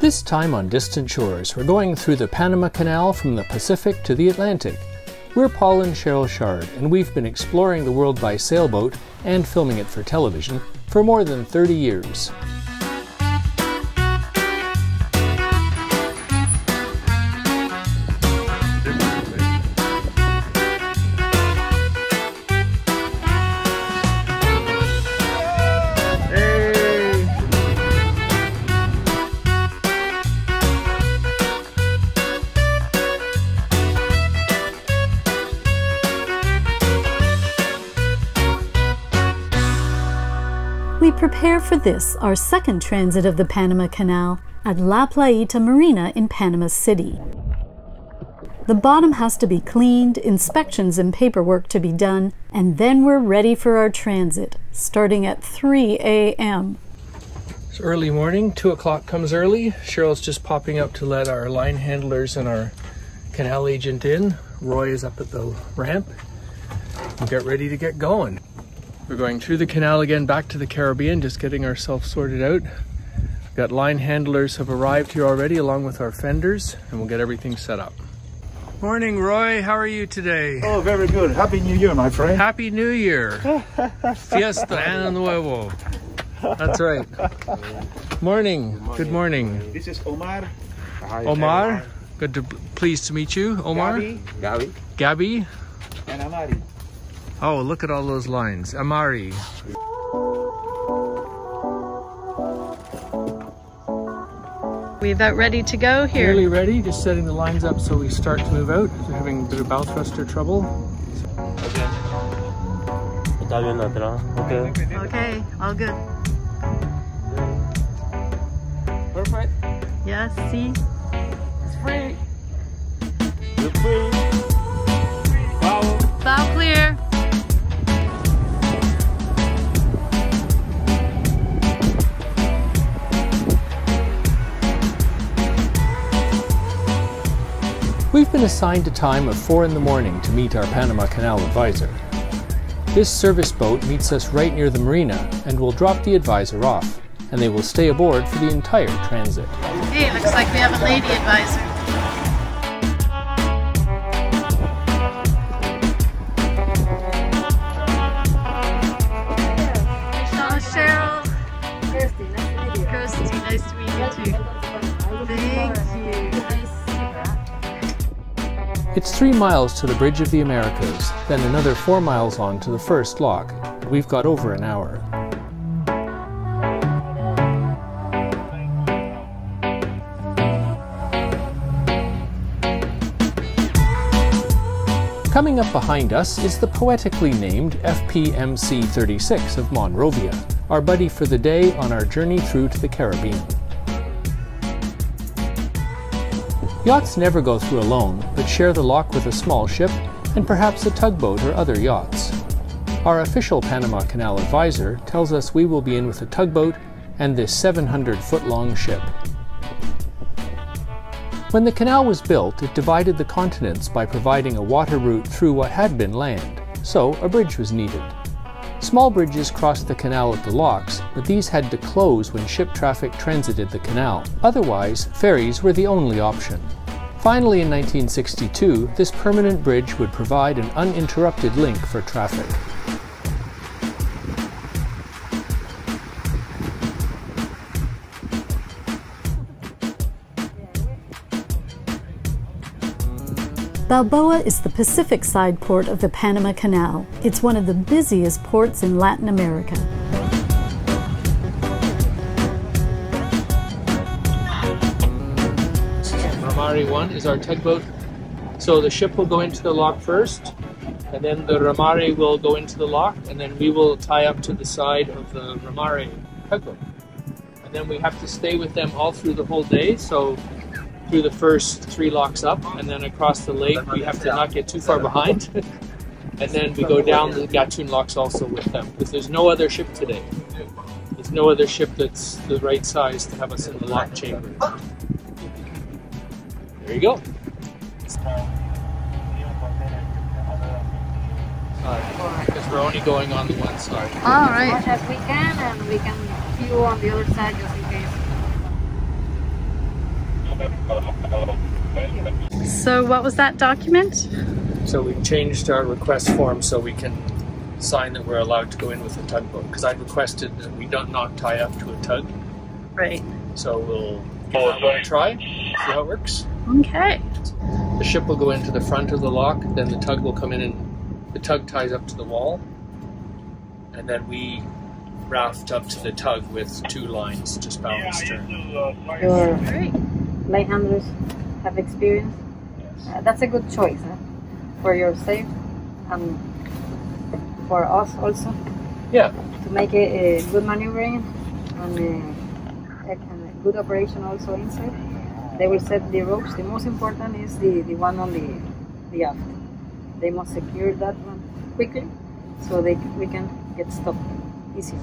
This time on Distant Shores, we're going through the Panama Canal from the Pacific to the Atlantic. We're Paul and Cheryl Shard, and we've been exploring the world by sailboat and filming it for television for more than 30 years. Prepare for this, our second transit of the Panama Canal, at La Playita Marina in Panama City. The bottom has to be cleaned, inspections and paperwork to be done, and then we're ready for our transit, starting at 3 a.m. It's early morning, 2 o'clock comes early. Cheryl's just popping up to let our line handlers and our canal agent in. Roy is up at the ramp. We'll get ready to get going. We're going through the canal again back to the Caribbean, just getting ourselves sorted out. We've got line handlers have arrived here already along with our fenders and we'll get everything set up. Morning, Roy. How are you today? Oh, very good. Happy New Year, my friend. Happy New Year. Fiesta Año Nuevo. That's right. Morning. Good morning. This is Omar. Hi, Omar. Good to pleased to meet you, Omar. Gabi, Gabi, Gabby. and Amari. Oh, look at all those lines. Amari. We about ready to go here. Nearly ready, just setting the lines up so we start to move out. We're having a bit of bow thruster trouble. Está bien. Okay. Okay, all good. Perfect. Yes, see? It's free. You're free. Wow. Bow clear. We've been assigned a time of 4 in the morning to meet our Panama Canal advisor. This service boat meets us right near the marina and will drop the advisor off, and they will stay aboard for the entire transit. Hey, looks like we have a lady advisor. It's three miles to the Bridge of the Americas, then another four miles on to the first lock. We've got over an hour. Coming up behind us is the poetically named FPMC 36 of Monrovia, our buddy for the day on our journey through to the Caribbean. Yachts never go through alone, but share the lock with a small ship and perhaps a tugboat or other yachts. Our official Panama Canal advisor tells us we will be in with a tugboat and this 700 foot long ship. When the canal was built, it divided the continents by providing a water route through what had been land, so a bridge was needed. Small bridges crossed the canal at the locks, but these had to close when ship traffic transited the canal. Otherwise, ferries were the only option. Finally, in 1962, this permanent bridge would provide an uninterrupted link for traffic. Balboa is the Pacific side port of the Panama Canal. It's one of the busiest ports in Latin America. Ramari 1 is our tugboat. So the ship will go into the lock first, and then the Ramari will go into the lock, and then we will tie up to the side of the Ramari tugboat. And then we have to stay with them all through the whole day. So through the first three locks up, and then across the lake, we have to not get too far behind. and then we go down the Gatun locks also with them, because there's no other ship today. There's no other ship that's the right size to have us in the lock chamber. There you go. Because we're only going on the one side. All right. As we can, and we can view on the other side just in case. So, what was that document? So we've changed our request form so we can sign that we're allowed to go in with a tugboat. Because I requested that we don't not tie up to a tug. Right. So we'll give that a try, see how it works. Okay. The ship will go into the front of the lock, then the tug will come in and the tug ties up to the wall. And then we raft up to the tug with two lines just bow and stern. Your Light handlers have experience. Uh, that's a good choice huh? for your safe and for us also Yeah, to make a, a good maneuvering and a, a, a good operation also inside. They will set the ropes. The most important is the, the one on the the aft. They must secure that one quickly so they we can get stopped easier.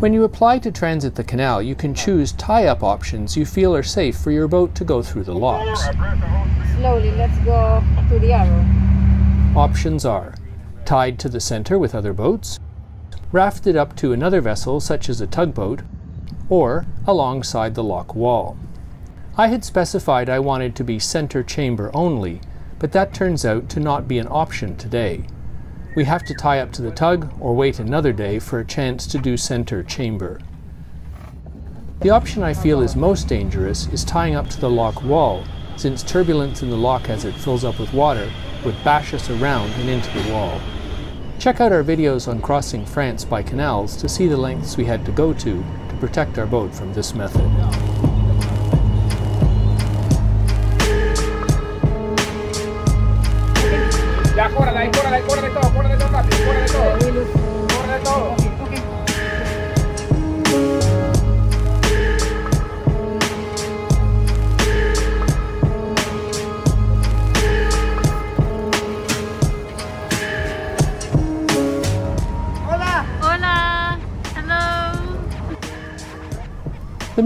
When you apply to transit the canal, you can choose tie up options you feel are safe for your boat to go through the locks. Slowly, let's go to the arrow. Options are tied to the center with other boats, rafted up to another vessel such as a tugboat, or alongside the lock wall. I had specified I wanted to be center chamber only, but that turns out to not be an option today. We have to tie up to the tug or wait another day for a chance to do center chamber. The option I feel is most dangerous is tying up to the lock wall, since turbulence in the lock as it fills up with water would bash us around and into the wall. Check out our videos on crossing France by canals to see the lengths we had to go to to protect our boat from this method.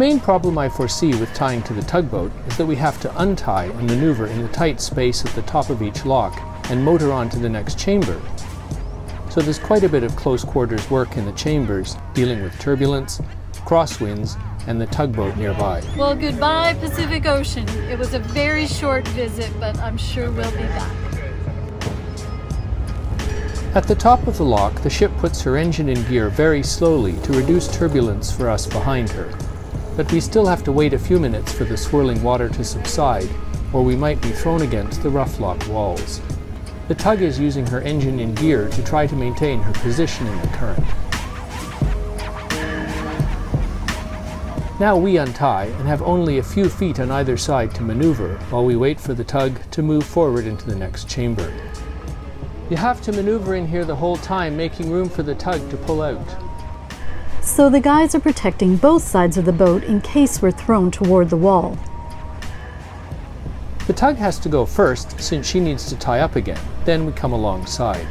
Main problem I foresee with tying to the tugboat is that we have to untie and maneuver in the tight space at the top of each lock and motor on to the next chamber. So there's quite a bit of close quarters work in the chambers dealing with turbulence, crosswinds, and the tugboat nearby. Well, goodbye, Pacific Ocean. It was a very short visit, but I'm sure we'll be back. At the top of the lock, the ship puts her engine in gear very slowly to reduce turbulence for us behind her. But we still have to wait a few minutes for the swirling water to subside, or we might be thrown against the rough lock walls. The tug is using her engine in gear to try to maintain her position in the current. Now we untie and have only a few feet on either side to maneuver while we wait for the tug to move forward into the next chamber. You have to maneuver in here the whole time, making room for the tug to pull out. So the guys are protecting both sides of the boat in case we're thrown toward the wall. The tug has to go first since she needs to tie up again. Then we come alongside.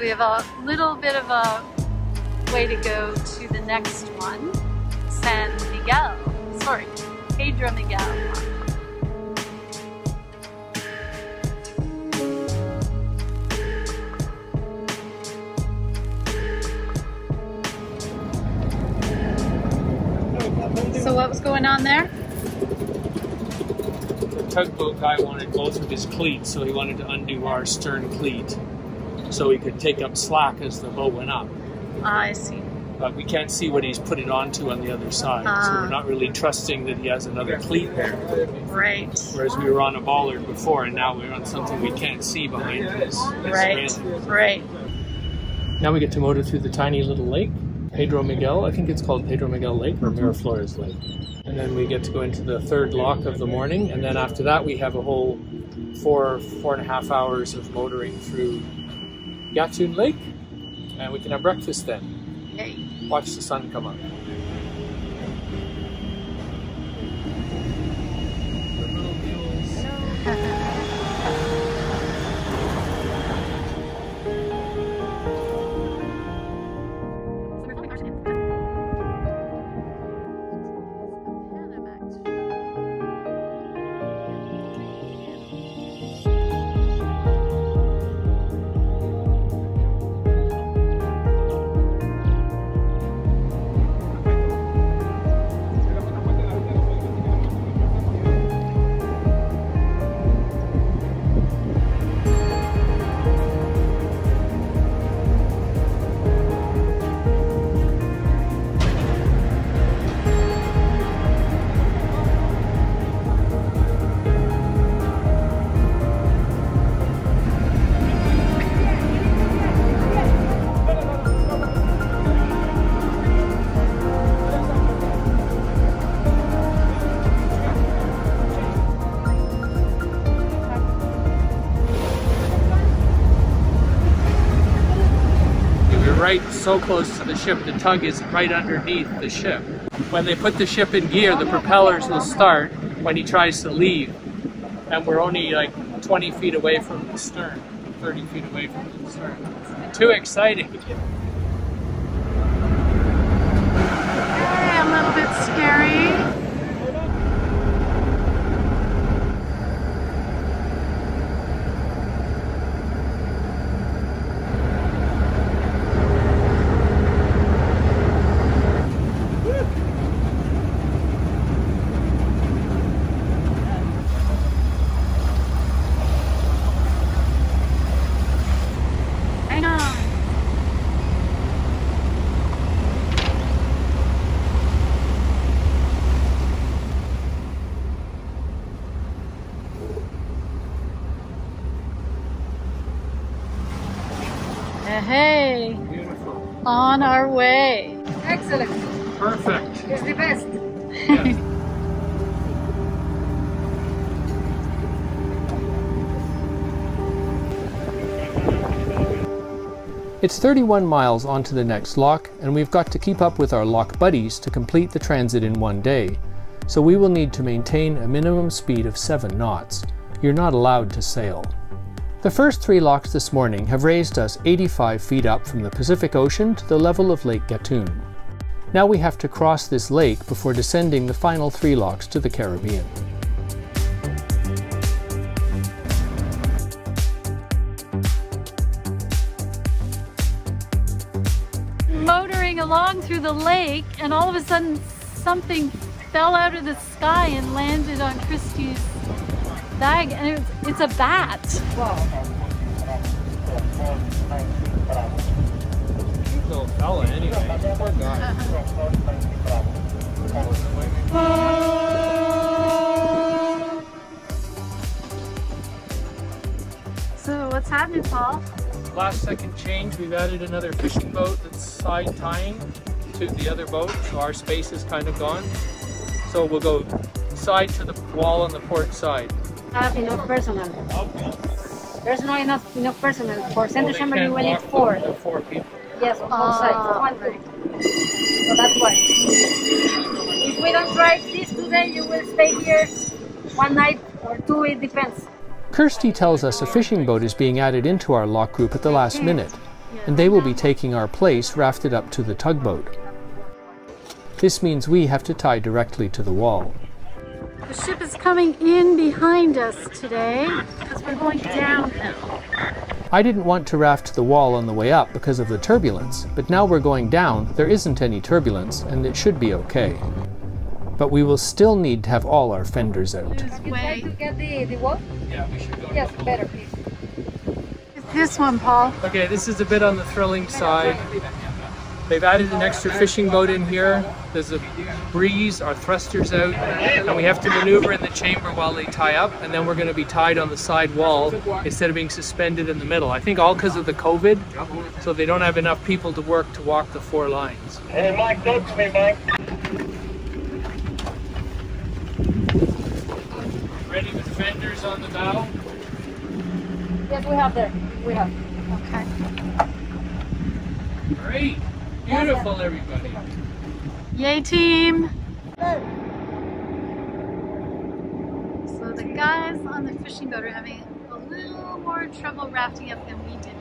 We have a little bit of a way to go to the next one, San Miguel. Sorry, Pedro Miguel. So what was going on there? The tugboat guy wanted both of his cleats, so he wanted to undo our stern cleat so he could take up slack as the boat went up. Ah, I see. But we can't see what he's put it onto on the other side, so Ah. we're not really trusting that he has another cleat there. Right. Whereas we were on a bollard before, and now we're on something we can't see behind his, his Right. railing. Right. Now we get to motor through the tiny little lake, Pedro Miguel. I think it's called Pedro Miguel Lake or Miraflores Lake. And then we get to go into the third lock of the morning. And then after that, we have a whole four, four and a half hours of motoring through Gatun Lake. And we can have breakfast then. Watch the sun come up. So close to the ship, the tug is right underneath the ship. When they put the ship in gear, the propellers will start when he tries to leave. And we're only like 20 feet away from the stern, 30 feet away from the stern. Too exciting. a little bit scary. Hang on. Hey, Beautiful. On our way. Excellent. Perfect. It's the best. Yes. It's 31 miles onto the next lock, and we've got to keep up with our lock buddies to complete the transit in one day. So we will need to maintain a minimum speed of 7 knots. You're not allowed to sail. The first three locks this morning have raised us 85 feet up from the Pacific Ocean to the level of Lake Gatun. Now we have to cross this lake before descending the final three locks to the Caribbean. Motoring along through the lake, and all of a sudden, something fell out of the sky and landed on Christie's bag, and it's, it's a bat. So, what's happening, Paul? Last second change, we've added another fishing boat that's side tying to the other boat, so our space is kind of gone. So we'll go side to the wall on the port side. Have enough personnel. There's not enough enough personnel. For center Well, they chamber, you will need four. four people. Yes, on both Ah. sides. One, two. So that's why. If we don't try this today, you will stay here one night or two. It depends. Kirsty tells us a fishing boat is being added into our lock group at the last minute, and they will be taking our place rafted up to the tugboat. This means we have to tie directly to the wall. The ship is coming in behind us today because we're going downhill. I didn't want to raft to the wall on the way up because of the turbulence, but now we're going down, there isn't any turbulence, and it should be okay. But we will still need to have all our fenders out. Have you tried to get the, the wall? Yeah, we should go. Yes, better, please. This one, Paul. Okay, this is a bit on the thrilling side. They've added an extra fishing boat in here. There's a breeze, our thruster's out, and we have to maneuver in the chamber while they tie up, and then we're going to be tied on the side wall instead of being suspended in the middle. I think all because of the COVID, so they don't have enough people to work to walk the four lines. Hey, Mike, talk to me, Mike. Ready with fenders on the bow? Yes, we have there. We have. Okay. Great. Beautiful, everybody. Yay, team! So the guys on the fishing boat are having a little more trouble rafting up than we did.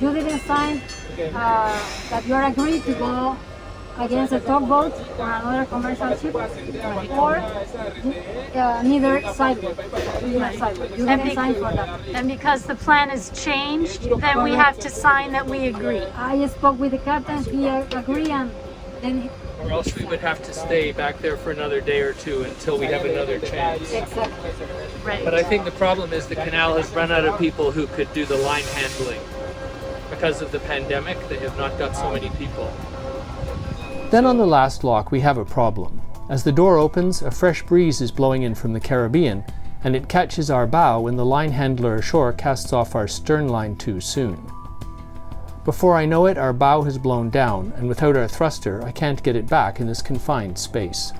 You didn't sign uh, that you are agreed to go against a tugboat or another commercial ship or uh, neither side neither you And didn't be- sign for that and because the plan is changed, then we have to sign that we agree. I spoke with the captain he uh, agreed and then he, Or else we would have to stay back there for another day or two until we have another chance. exactly Right. But I think the problem is the canal has run out of people who could do the line handling. Because of the pandemic, they have not got so many people. Then on the last lock, we have a problem. As the door opens, a fresh breeze is blowing in from the Caribbean, and it catches our bow when the line handler ashore casts off our stern line too soon. Before I know it, our bow has blown down, and without our thruster, I can't get it back in this confined space.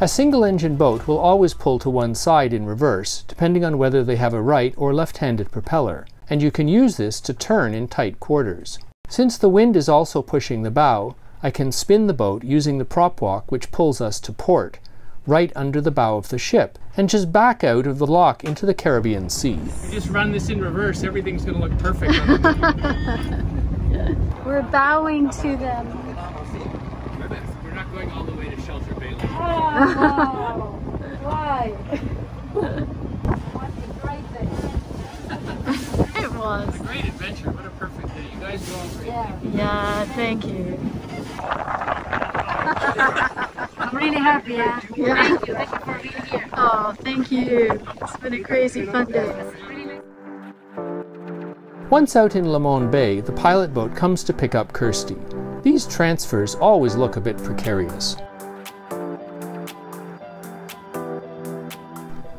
A single engine boat will always pull to one side in reverse, depending on whether they have a right or left handed propeller, and you can use this to turn in tight quarters. Since the wind is also pushing the bow, I can spin the boat using the prop walk which pulls us to port, right under the bow of the ship, and just back out of the lock into the Caribbean Sea. You just run this in reverse, everything's going to look perfect. We're bowing to them. We're not going all the way to Shelter Bay. Oh, why It was. Great adventure, what a perfect day. You guys go all great. Yeah, thank you. I'm really happy yeah Yeah. thank you thank you for being here Oh, thank you. It's been a crazy fun day. Once out in Limon Bay, the pilot boat comes to pick up Kirsty. These transfers always look a bit precarious.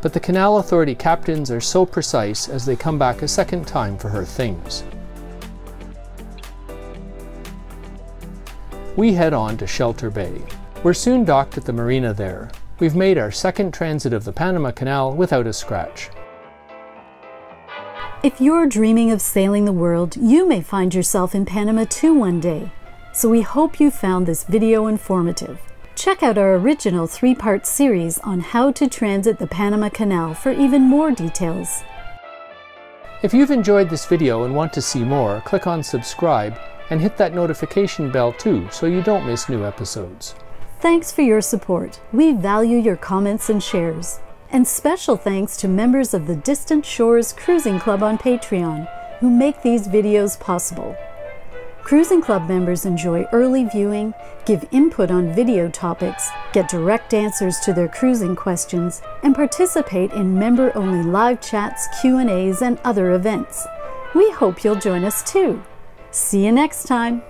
But the Canal Authority captains are so precise as they come back a second time for her things. We head on to Shelter Bay. We're soon docked at the marina there. We've made our second transit of the Panama Canal without a scratch. If you're dreaming of sailing the world, you may find yourself in Panama too one day. So we hope you found this video informative. Check out our original three part series on how to transit the Panama Canal for even more details. If you've enjoyed this video and want to see more, click on subscribe and hit that notification bell too so you don't miss new episodes. Thanks for your support. We value your comments and shares. And special thanks to members of the Distant Shores Cruising Club on Patreon who make these videos possible. Cruising Club members enjoy early viewing, give input on video topics, get direct answers to their cruising questions, and participate in member-only live chats, Q&As, and other events. We hope you'll join us too. See you next time.